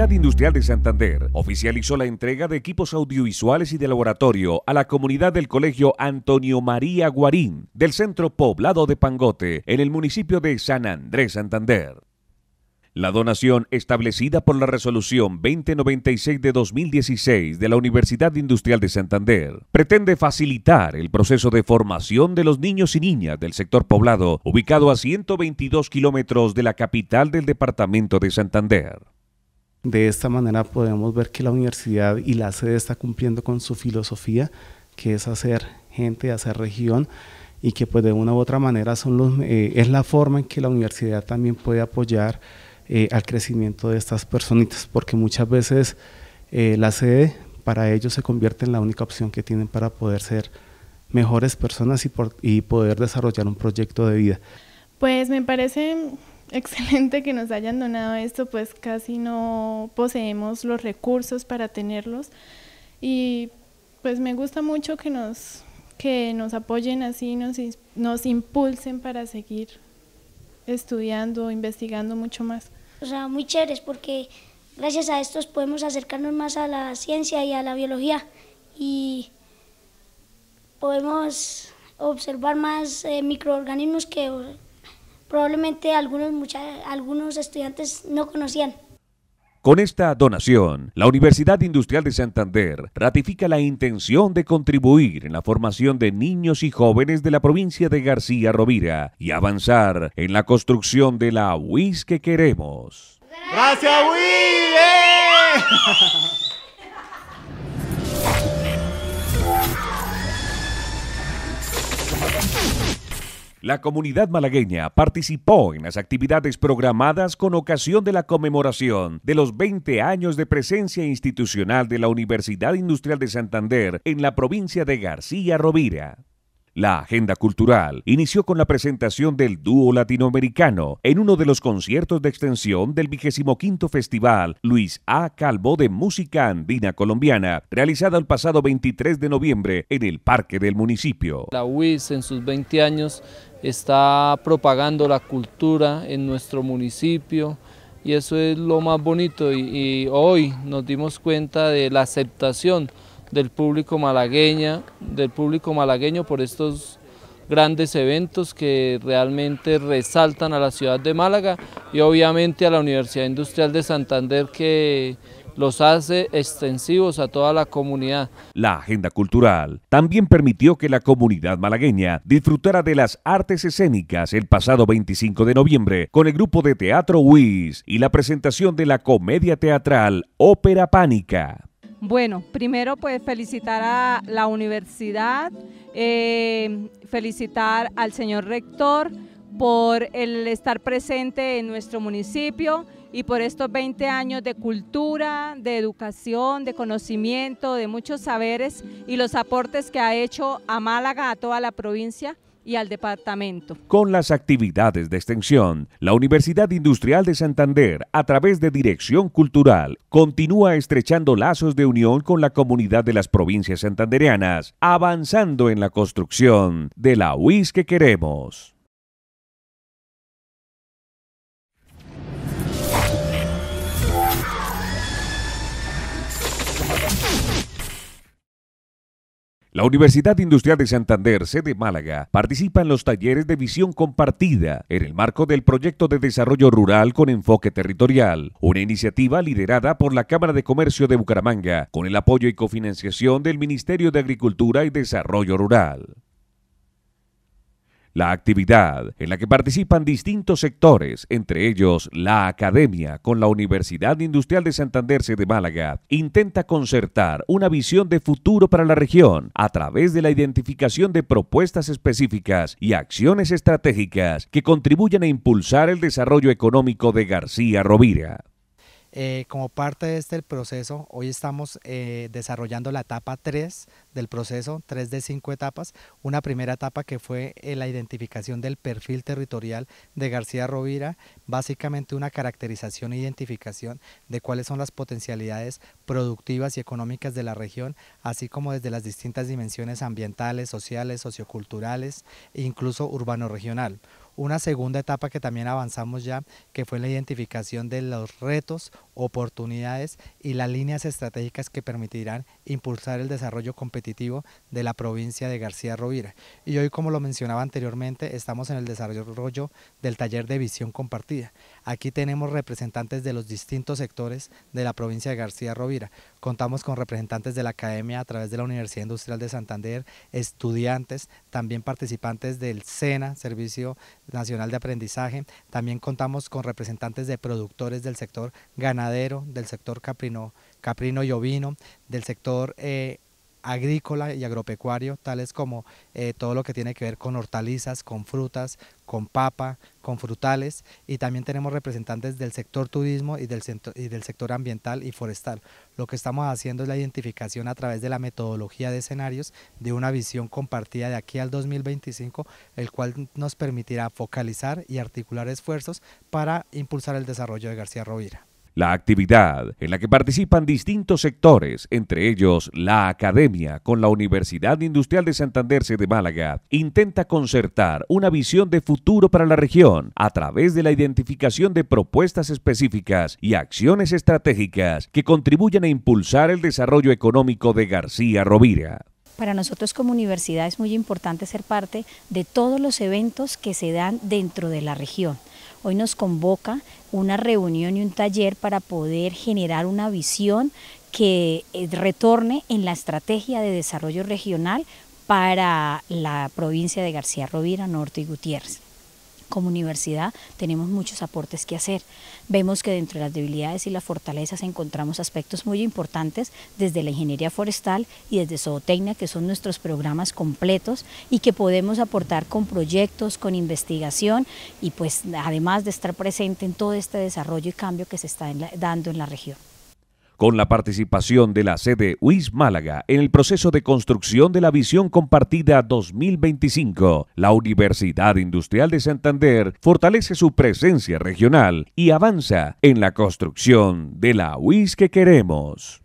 Universidad Industrial de Santander oficializó la entrega de equipos audiovisuales y de laboratorio a la comunidad del Colegio Antonio María Guarín del Centro Poblado de Pangote en el municipio de San Andrés, Santander. La donación establecida por la resolución 2096 de 2016 de la Universidad Industrial de Santander pretende facilitar el proceso de formación de los niños y niñas del sector poblado, ubicado a 122 kilómetros de la capital del departamento de Santander. De esta manera podemos ver que la universidad y la sede está cumpliendo con su filosofía, que es hacer gente, hacer región y que pues de una u otra manera son los, eh, es la forma en que la universidad también puede apoyar eh, al crecimiento de estas personitas, porque muchas veces eh, la sede para ellos se convierte en la única opción que tienen para poder ser mejores personas y, y poder desarrollar un proyecto de vida. Pues me parece excelente que nos hayan donado esto, pues casi no poseemos los recursos para tenerlos. Y pues me gusta mucho que nos, que nos apoyen así, nos, nos impulsen para seguir estudiando, investigando mucho más. O sea, muy chéveres porque gracias a estos podemos acercarnos más a la ciencia y a la biología y podemos observar más eh, microorganismos que probablemente algunos, algunos estudiantes no conocían. Con esta donación, la Universidad Industrial de Santander ratifica la intención de contribuir en la formación de niños y jóvenes de la provincia de García Rovira y avanzar en la construcción de la UIS que queremos. ¡Gracias, UIS! La comunidad malagueña participó en las actividades programadas con ocasión de la conmemoración de los 20 años de presencia institucional de la Universidad Industrial de Santander en la provincia de García Rovira. La agenda cultural inició con la presentación del dúo latinoamericano en uno de los conciertos de extensión del 25 Festival Luis A. Calvo de Música Andina Colombiana, realizada el pasado 23 de noviembre en el Parque del municipio. La UIS en sus 20 años está propagando la cultura en nuestro municipio y eso es lo más bonito. Y, hoy nos dimos cuenta de la aceptación del público malagueña, del público malagueño por estos grandes eventos que realmente resaltan a la ciudad de Málaga y obviamente a la Universidad Industrial de Santander que los hace extensivos a toda la comunidad. La agenda cultural también permitió que la comunidad malagueña disfrutara de las artes escénicas el pasado 25 de noviembre con el grupo de teatro WIS y la presentación de la comedia teatral Ópera Pánica. Bueno, primero pues felicitar a la universidad, eh, felicitar al señor rector por el estar presente en nuestro municipio y por estos 20 años de cultura, de educación, de conocimiento, de muchos saberes y los aportes que ha hecho a Málaga, a toda la provincia y al departamento. Con las actividades de extensión, la Universidad Industrial de Santander, a través de Dirección Cultural, continúa estrechando lazos de unión con la comunidad de las provincias santandereanas, avanzando en la construcción de la UIS que queremos. La Universidad Industrial de Santander, sede Málaga, participa en los talleres de visión compartida en el marco del proyecto de desarrollo rural con enfoque territorial, una iniciativa liderada por la Cámara de Comercio de Bucaramanga con el apoyo y cofinanciación del Ministerio de Agricultura y Desarrollo Rural. La actividad, en la que participan distintos sectores, entre ellos la academia con la Universidad Industrial de Santander de Málaga, intenta concertar una visión de futuro para la región a través de la identificación de propuestas específicas y acciones estratégicas que contribuyan a impulsar el desarrollo económico de García Rovira. Eh, como parte de este proceso, hoy estamos eh, desarrollando la etapa 3 del proceso, 3 de 5 etapas. Una primera etapa que fue eh, la identificación del perfil territorial de García Rovira, básicamente una caracterización e identificación de cuáles son las potencialidades productivas y económicas de la región, así como desde las distintas dimensiones ambientales, sociales, socioculturales e incluso urbano-regional. Una segunda etapa que también avanzamos ya, que fue la identificación de los retos oportunidades y las líneas estratégicas que permitirán impulsar el desarrollo competitivo de la provincia de García Rovira. Y hoy, como lo mencionaba anteriormente, estamos en el desarrollo del taller de visión compartida. Aquí tenemos representantes de los distintos sectores de la provincia de García Rovira. Contamos con representantes de la academia a través de la Universidad Industrial de Santander, estudiantes, también participantes del SENA, Servicio Nacional de Aprendizaje. También contamos con representantes de productores del sector ganadero, del sector caprino, y ovino, del sector eh, agrícola y agropecuario, tales como eh, todo lo que tiene que ver con hortalizas, con frutas, con papa, con frutales y también tenemos representantes del sector turismo y del, y del sector ambiental y forestal. Lo que estamos haciendo es la identificación a través de la metodología de escenarios de una visión compartida de aquí al 2025, el cual nos permitirá focalizar y articular esfuerzos para impulsar el desarrollo de García Rovira. La actividad, en la que participan distintos sectores, entre ellos la Academia con la Universidad Industrial de Santander de Málaga, intenta concertar una visión de futuro para la región a través de la identificación de propuestas específicas y acciones estratégicas que contribuyan a impulsar el desarrollo económico de García Rovira. Para nosotros como universidad es muy importante ser parte de todos los eventos que se dan dentro de la región Hoy nos convoca una reunión y un taller para poder generar una visión que eh, retorne en la estrategia de desarrollo regional para la provincia de García Rovira, Norte y Gutiérrez como universidad tenemos muchos aportes que hacer. Vemos que dentro de las debilidades y las fortalezas encontramos aspectos muy importantes desde la ingeniería forestal y desde zootecnia, que son nuestros programas completos y que podemos aportar con proyectos, con investigación y pues además de estar presente en todo este desarrollo y cambio que se está dando en la región con la participación de la sede UIS Málaga en el proceso de construcción de la Visión Compartida 2025. La Universidad Industrial de Santander fortalece su presencia regional y avanza en la construcción de la UIS que queremos.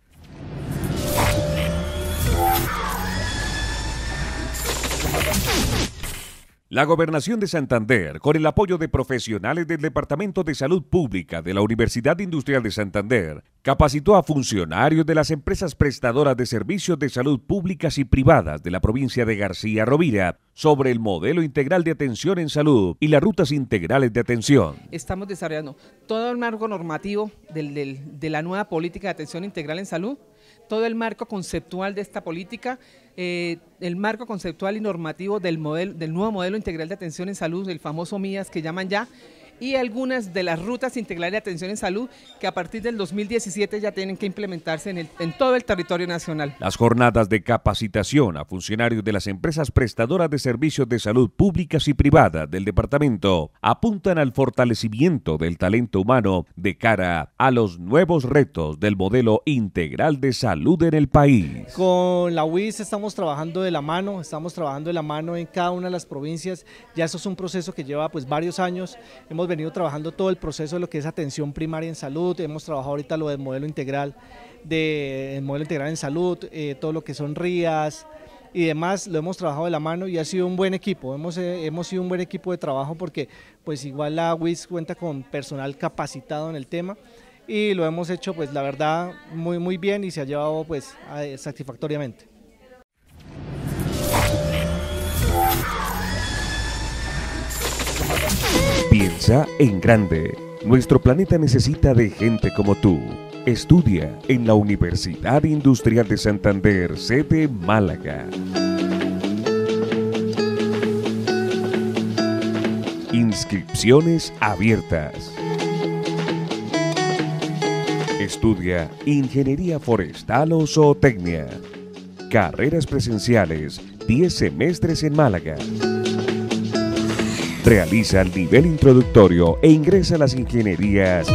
La Gobernación de Santander, con el apoyo de profesionales del Departamento de Salud Pública de la Universidad Industrial de Santander, capacitó a funcionarios de las empresas prestadoras de servicios de salud públicas y privadas de la provincia de García Rovira sobre el modelo integral de atención en salud y las rutas integrales de atención. Estamos desarrollando todo el marco normativo de la nueva política de atención integral en salud todo el marco conceptual de esta política, eh, el marco conceptual y normativo del, modelo, del nuevo modelo integral de atención en salud, el famoso MIAS que llaman ya, y algunas de las rutas integrales de atención en salud que a partir del 2017 ya tienen que implementarse en, en todo el territorio nacional. Las jornadas de capacitación a funcionarios de las empresas prestadoras de servicios de salud públicas y privadas del departamento apuntan al fortalecimiento del talento humano de cara a los nuevos retos del modelo integral de salud en el país. Con la UIS estamos trabajando de la mano, estamos trabajando de la mano en cada una de las provincias. Ya eso es un proceso que lleva pues varios años. Hemos venido trabajando todo el proceso de lo que es atención primaria en salud, hemos trabajado ahorita lo del modelo integral, de, modelo integral en salud, eh, todo lo que son rías y demás, lo hemos trabajado de la mano y ha sido un buen equipo, hemos, eh, hemos sido un buen equipo de trabajo porque pues igual la WIS cuenta con personal capacitado en el tema y lo hemos hecho pues la verdad muy muy bien y se ha llevado pues satisfactoriamente. Piensa en grande. Nuestro planeta necesita de gente como tú. Estudia en la Universidad Industrial de Santander, sede Málaga. Inscripciones abiertas. Estudia Ingeniería Forestal o Zootecnia. Carreras presenciales, 10 semestres en Málaga. Realiza el nivel introductorio e ingresa a las ingenierías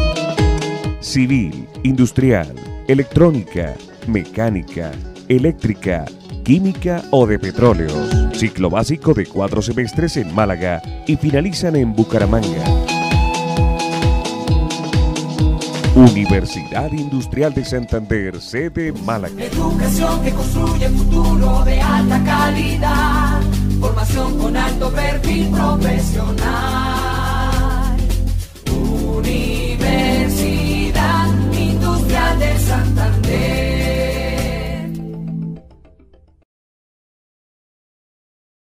civil, industrial, electrónica, mecánica, eléctrica, química o de petróleos. Ciclo básico de cuatro semestres en Málaga y finalizan en Bucaramanga. Universidad Industrial de Santander, sede Málaga. Educación que construye futuro de alta calidad. Formación con alto perfil profesional. Universidad Industrial de Santander.